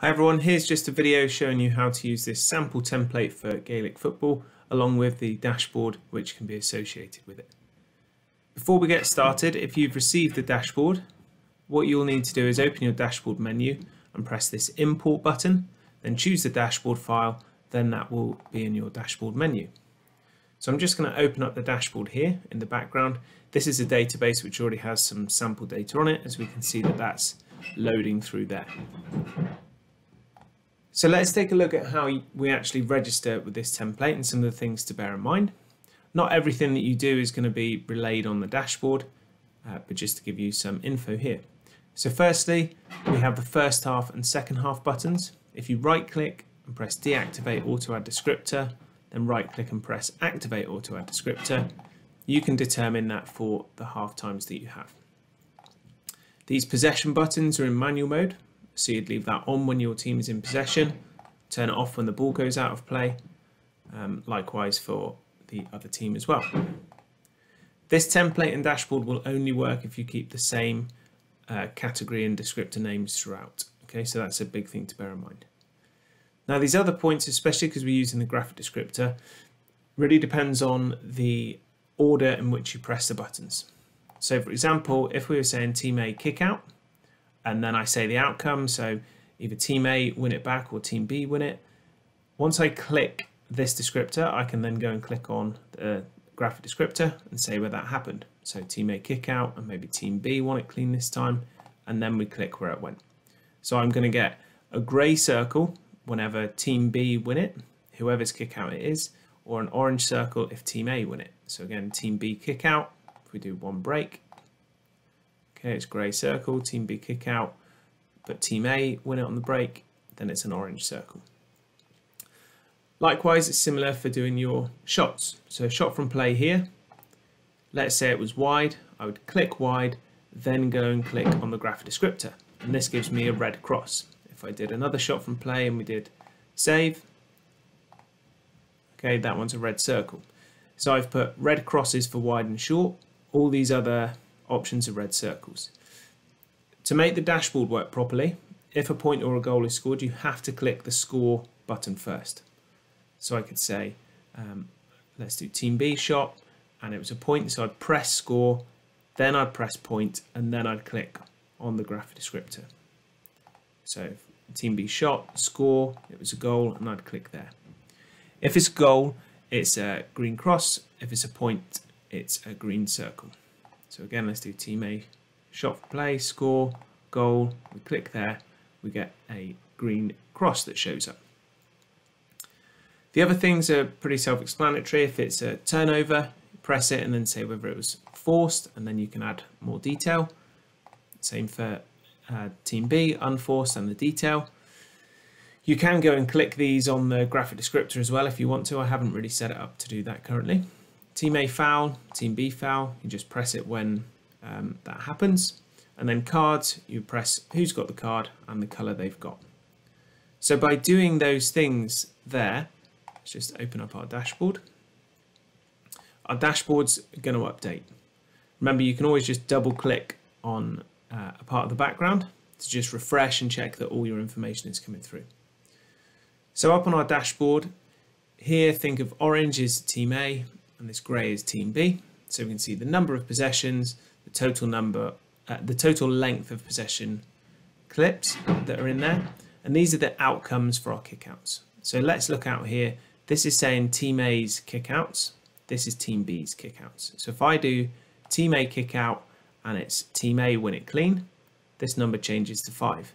Hi everyone, here's just a video showing you how to use this sample template for Gaelic football along with the dashboard which can be associated with it. Before we get started, if you've received the dashboard, what you'll need to do is open your dashboard menu and press this import button, then choose the dashboard file, then that will be in your dashboard menu. So I'm just going to open up the dashboard here in the background. This is a database which already has some sample data on it, as we can see that that's loading through there. So let's take a look at how we actually register with this template and some of the things to bear in mind. Not everything that you do is going to be relayed on the dashboard, uh, but just to give you some info here. So firstly, we have the first half and second half buttons. If you right click and press deactivate auto add descriptor, then right click and press activate auto add descriptor, you can determine that for the half times that you have. These possession buttons are in manual mode, so you'd leave that on when your team is in possession, turn it off when the ball goes out of play, um, likewise for the other team as well. This template and dashboard will only work if you keep the same uh, category and descriptor names throughout. Okay, so that's a big thing to bear in mind. Now these other points, especially because we're using the graphic descriptor, really depends on the order in which you press the buttons. So for example, if we were saying team A kick out, and then I say the outcome. So either team A win it back or team B win it. Once I click this descriptor, I can then go and click on the graphic descriptor and say where that happened. So team A kick out and maybe team B won it clean this time. And then we click where it went. So I'm going to get a grey circle whenever team B win it, whoever's kick out it is, or an orange circle if team A win it. So again, team B kick out, if we do one break, Okay, it's grey circle, team B kick out, but team A win it on the break, then it's an orange circle. Likewise, it's similar for doing your shots. So shot from play here, let's say it was wide, I would click wide, then go and click on the graph descriptor. And this gives me a red cross. If I did another shot from play and we did save, okay, that one's a red circle. So I've put red crosses for wide and short. All these other options are red circles. To make the dashboard work properly, if a point or a goal is scored, you have to click the score button first. So I could say, um, let's do team B shot, and it was a point, so I'd press score, then I'd press point, and then I'd click on the graphic descriptor. So team B shot, score, it was a goal, and I'd click there. If it's a goal, it's a green cross. If it's a point, it's a green circle. So again, let's do team A, shot for play, score, goal. We click there, we get a green cross that shows up. The other things are pretty self-explanatory. If it's a turnover, press it and then say whether it was forced, and then you can add more detail. Same for uh, team B, unforced and the detail. You can go and click these on the graphic descriptor as well if you want to. I haven't really set it up to do that currently. Team A foul, Team B foul, you just press it when um, that happens. And then cards, you press who's got the card and the colour they've got. So by doing those things there, let's just open up our dashboard. Our dashboard's going to update. Remember, you can always just double click on uh, a part of the background to just refresh and check that all your information is coming through. So up on our dashboard, here think of orange is team A and this grey is team B. So we can see the number of possessions, the total number, uh, the total length of possession clips that are in there. And these are the outcomes for our kickouts. So let's look out here. This is saying team A's kickouts. This is team B's kickouts. So if I do team A kickout and it's team A win it clean, this number changes to five.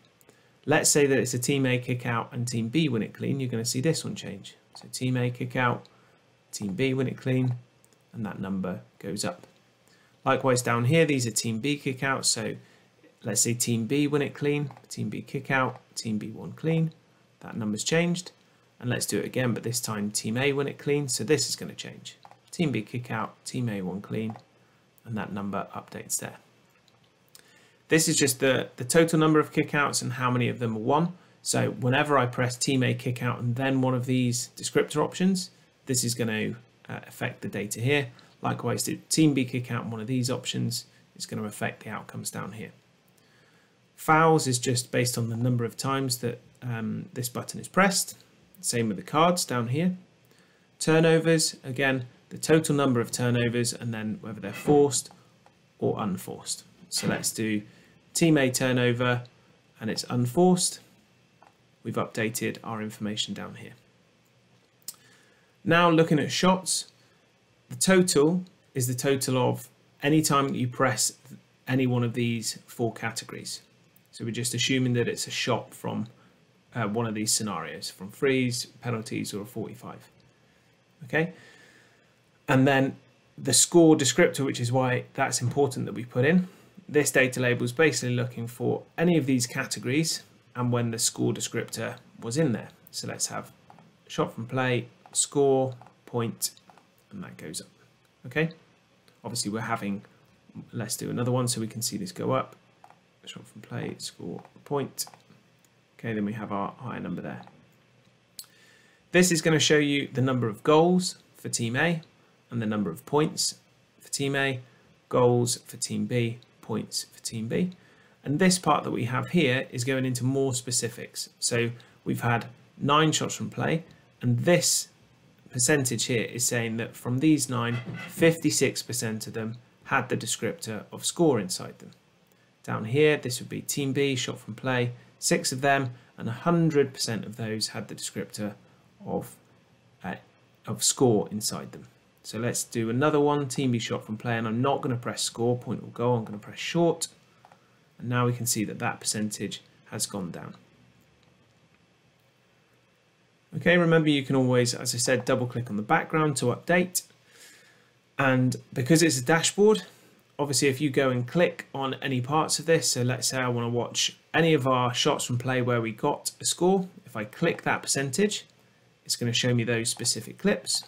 Let's say that it's a team A kickout and team B win it clean, you're going to see this one change. So team A kickout, Team B win it clean, and that number goes up. Likewise down here, these are Team B kickouts. So let's say Team B win it clean, Team B kick out, Team B won clean. That number's changed. And let's do it again, but this time Team A win it clean. So this is going to change. Team B kick out, Team A won clean, and that number updates there. This is just the, the total number of kickouts and how many of them are won. So whenever I press Team A kick out and then one of these descriptor options, this is going to uh, affect the data here. Likewise, the team B kick out one of these options is going to affect the outcomes down here. Fouls is just based on the number of times that um, this button is pressed. Same with the cards down here. Turnovers, again, the total number of turnovers and then whether they're forced or unforced. So let's do team A turnover and it's unforced. We've updated our information down here. Now looking at shots, the total is the total of any time that you press any one of these four categories. So we're just assuming that it's a shot from uh, one of these scenarios, from frees, penalties, or a 45. Okay, and then the score descriptor, which is why that's important that we put in. This data label is basically looking for any of these categories and when the score descriptor was in there. So let's have shot from play, score, point, and that goes up. Okay, obviously we're having, let's do another one so we can see this go up. Shot from play, score, point. Okay, then we have our higher number there. This is going to show you the number of goals for team A and the number of points for team A, goals for team B, points for team B. And this part that we have here is going into more specifics. So we've had nine shots from play, and this percentage here is saying that from these nine, 56% of them had the descriptor of score inside them. Down here, this would be team B, shot from play, six of them, and 100% of those had the descriptor of, uh, of score inside them. So let's do another one, team B shot from play, and I'm not going to press score, point or go, I'm going to press short. And now we can see that that percentage has gone down. Okay, remember you can always, as I said, double click on the background to update. And because it's a dashboard, obviously if you go and click on any parts of this, so let's say I want to watch any of our shots from play where we got a score, if I click that percentage, it's going to show me those specific clips.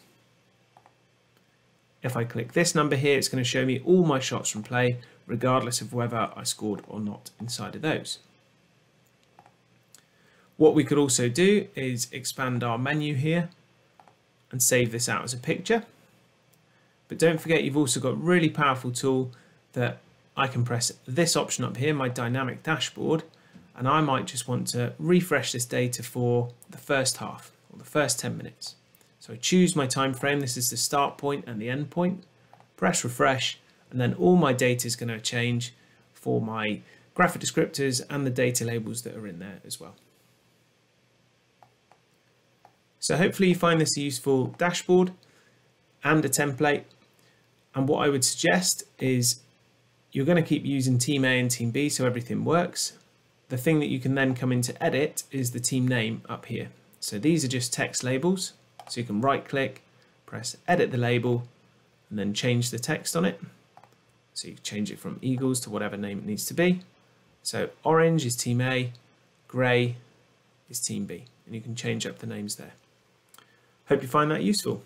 If I click this number here, it's going to show me all my shots from play, regardless of whether I scored or not inside of those. What we could also do is expand our menu here and save this out as a picture. But don't forget you've also got a really powerful tool that I can press this option up here, my dynamic dashboard, and I might just want to refresh this data for the first half or the first 10 minutes. So I choose my time frame. This is the start point and the end point. Press refresh, and then all my data is going to change for my graphic descriptors and the data labels that are in there as well. So hopefully you find this a useful dashboard and a template. And what I would suggest is you're going to keep using Team A and Team B so everything works. The thing that you can then come into edit is the team name up here. So these are just text labels. So you can right click, press edit the label, and then change the text on it. So you can change it from Eagles to whatever name it needs to be. So orange is team A, grey is team B, and you can change up the names there. Hope you find that useful.